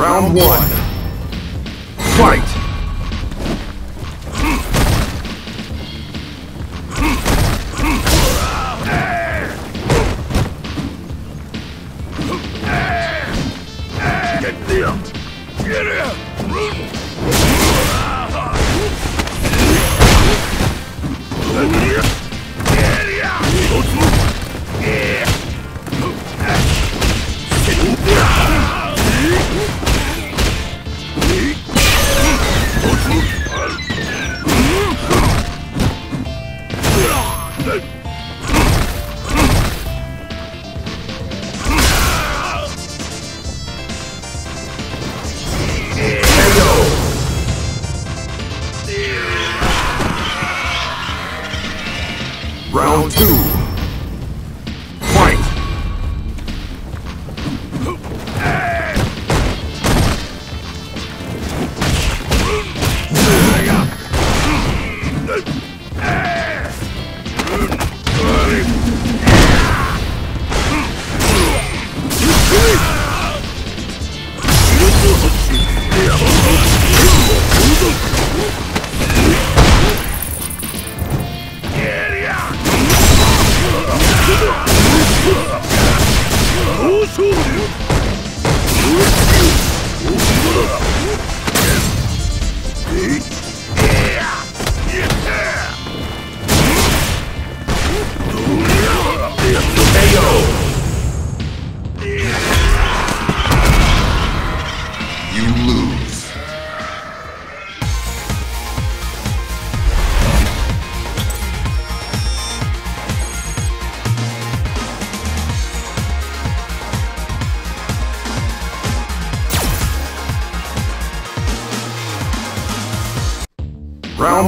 Round one. Fight! Get there! Get here! Get two.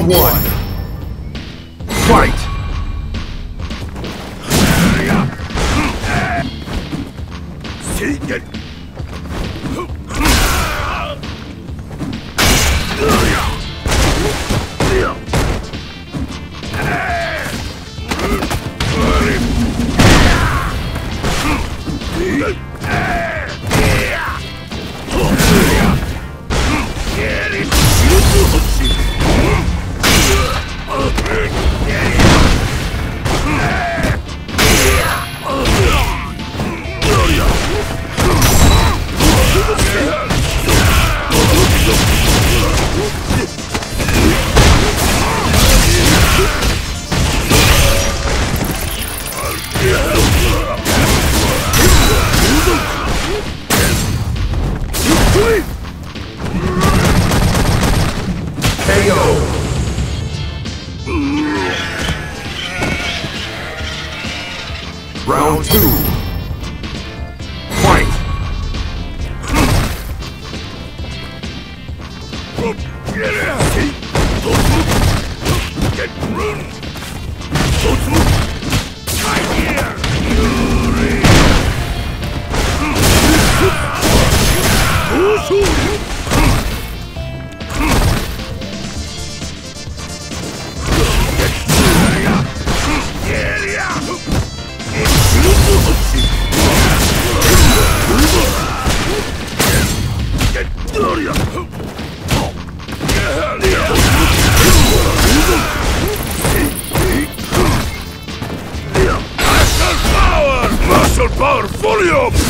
One. Fight! See? Get... KO! Round two. Fight! Muscle power volume!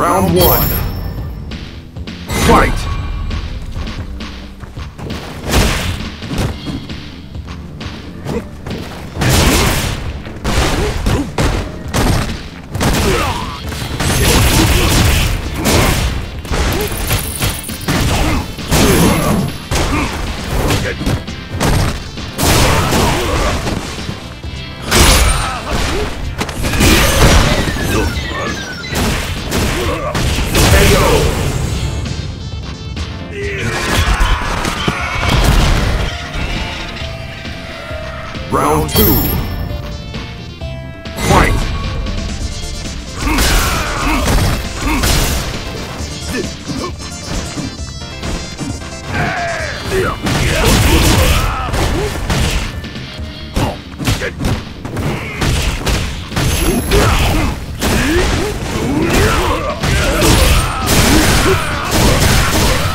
Round one. Fight! two.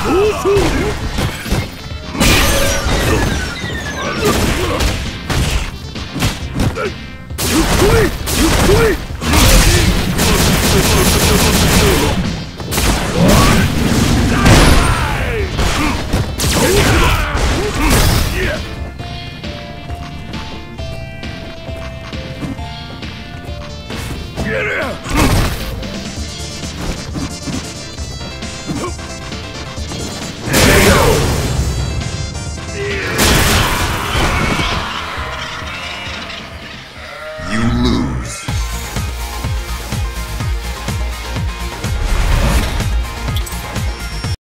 Woohoo! ゆっこりゆっこり。